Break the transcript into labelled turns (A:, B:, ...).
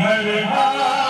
A: हर दे